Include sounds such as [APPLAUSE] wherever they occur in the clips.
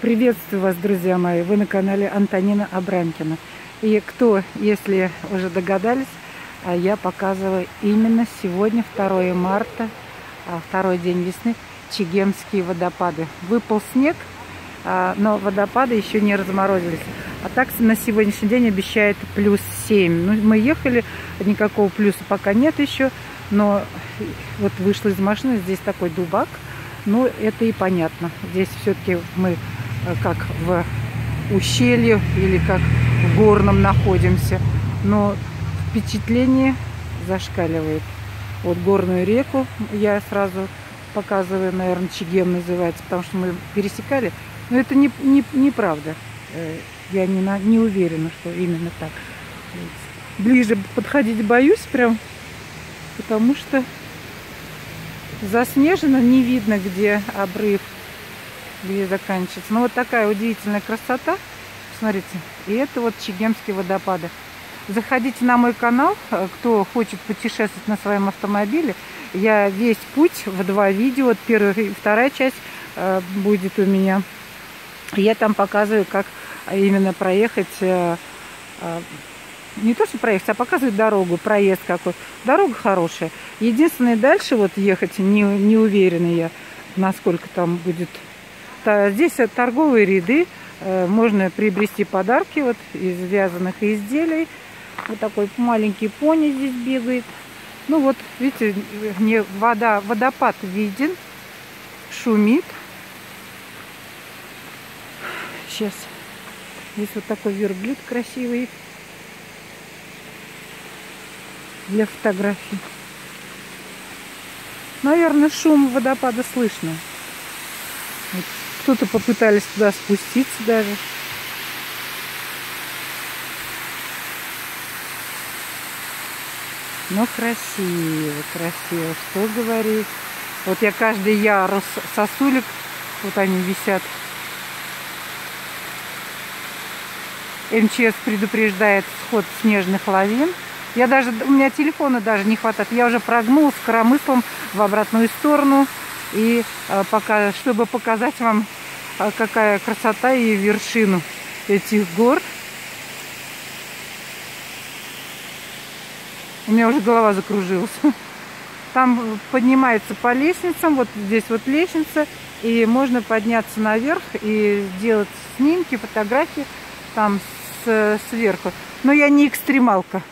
Приветствую вас, друзья мои! Вы на канале Антонина Абрамкина. И кто, если уже догадались, а я показываю именно сегодня, 2 марта, а, второй день весны, Чегемские водопады. Выпал снег, а, но водопады еще не разморозились. А так на сегодняшний день обещает плюс 7. Ну, мы ехали, никакого плюса пока нет еще, но вот вышла из машины, здесь такой дубак, ну это и понятно. Здесь все-таки мы как в ущелье или как в горном находимся, но впечатление зашкаливает. Вот горную реку я сразу показываю, наверное, Чигем называется, потому что мы пересекали. Но это не, не, неправда. Э, я не, на, не уверена, что именно так. Ближе подходить боюсь прям, потому что заснежено, не видно, где обрыв, где заканчивается. Но вот такая удивительная красота. Смотрите, и это вот Чегемские водопады. Заходите на мой канал, э, кто хочет путешествовать на своем автомобиле. Я весь путь в два видео, первая и вторая часть э, будет у меня. Я там показываю, как именно проехать, э, не то что проехать, а показывать дорогу, проезд какой. Дорога хорошая. Единственное, дальше вот ехать не, не уверена я, насколько там будет. Здесь торговые ряды, можно приобрести подарки вот из вязаных изделий. Вот такой маленький пони здесь бегает. Ну вот, видите, мне вода, водопад виден, шумит. Сейчас. Здесь вот такой верблюд красивый для фотографий. Наверное, шум водопада слышно. Вот. Кто-то попытались туда спуститься даже. Ну, красиво, красиво. Что говорить. Вот я каждый ярус сосулек, вот они висят. МЧС предупреждает сход снежных лавин. Я даже, у меня телефона даже не хватает. Я уже прогнулась коромыслом в обратную сторону. И а, пока, чтобы показать вам, а, какая красота и вершину этих гор. У меня уже голова закружилась. [LAUGHS] Там поднимается по лестницам, вот здесь вот лестница, и можно подняться наверх и сделать снимки, фотографии там с, сверху. Но я не экстремалка.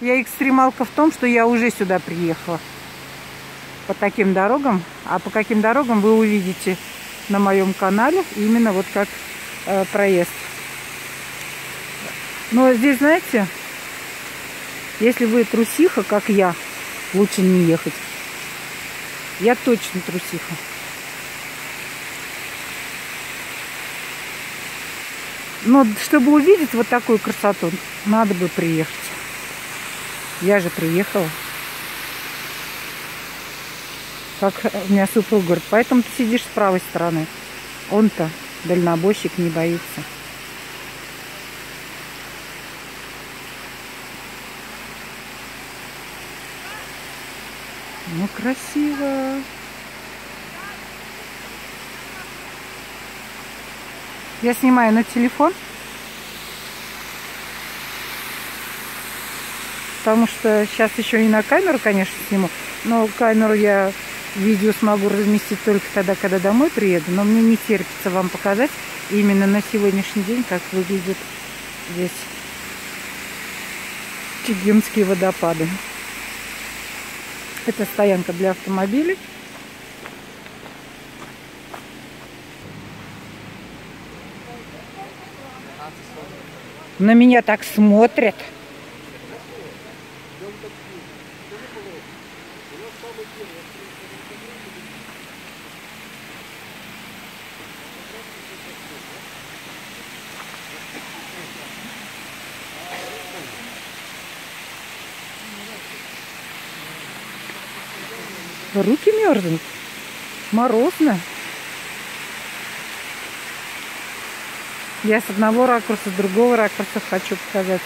Я экстремалка в том, что я уже сюда приехала. По таким дорогам. А по каким дорогам вы увидите на моем канале. Именно вот как э, проезд. Но здесь, знаете, если вы трусиха, как я, лучше не ехать. Я точно трусиха. Но чтобы увидеть вот такую красоту, надо бы приехать. Я же приехала. Как у меня супруг говорит, поэтому ты сидишь с правой стороны. Он-то дальнобойщик не боится. Ну, красиво. Я снимаю на телефон. Потому что сейчас еще и на камеру, конечно, сниму. Но камеру я видео смогу разместить только тогда, когда домой приеду. Но мне не терпится вам показать именно на сегодняшний день, как выглядят здесь Чигимские водопады. Это стоянка для автомобилей. На меня так смотрят. Руки мерзнут. Морозно. Я с одного ракурса, с другого ракурса хочу показать.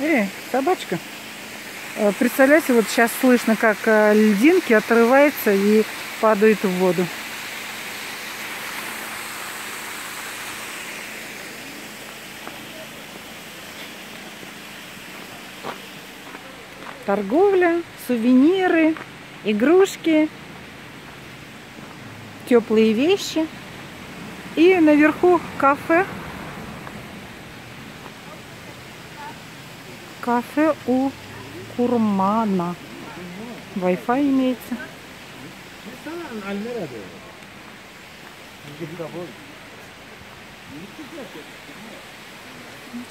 Эй, собачка. Э, представляете, вот сейчас слышно, как э, льдинки отрываются и падают в воду. Торговля, сувениры, игрушки, теплые вещи. И наверху кафе. Кафе у Курмана. Wi-Fi имеется.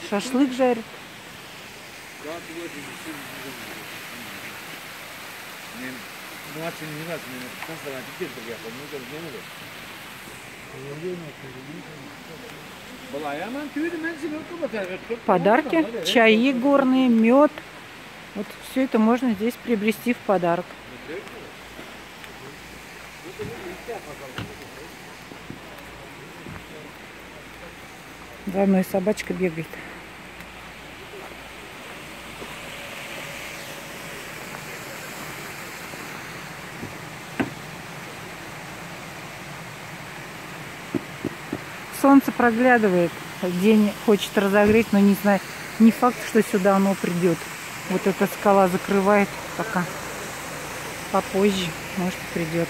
Шашлык жарит. Подарки, чаи горные, мед. Вот все это можно здесь приобрести в подарок. За мной собачка бегает. Солнце проглядывает. День хочет разогреть, но не знаю, не факт, что сюда оно придет. Вот эта скала закрывает пока. Попозже, может, придет.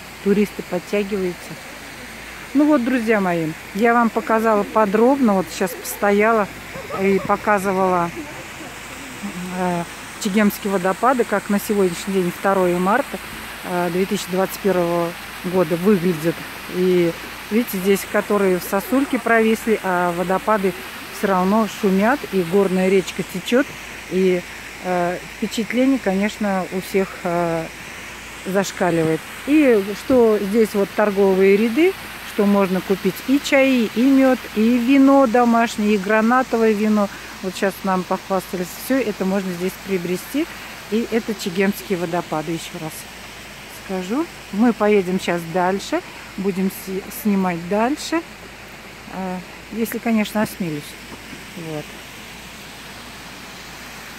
туристы подтягиваются. Ну вот, друзья мои, я вам показала подробно, вот сейчас постояла и показывала э, Чегемские водопады, как на сегодняшний день, 2 марта э, 2021 года выглядят. И видите, здесь которые в сосульке провисли, а водопады все равно шумят, и горная речка течет. И э, впечатление, конечно, у всех э, зашкаливает. И что здесь вот торговые ряды, что можно купить и чаи, и мед, и вино домашнее, и гранатовое вино. Вот сейчас нам похвастались. Все это можно здесь приобрести. И это Чегемские водопады, еще раз скажу. Мы поедем сейчас дальше, будем снимать дальше, э, если, конечно, осмелюсь. Вот.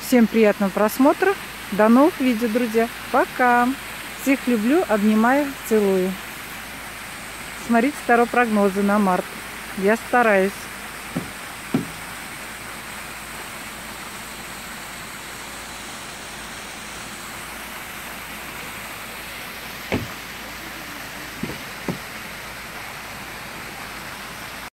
Всем приятного просмотра. До новых видео, друзья. Пока. Всех люблю, обнимаю, целую. Смотрите второй прогнозы на март. Я стараюсь.